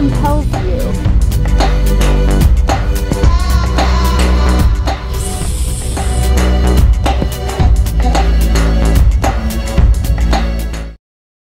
compels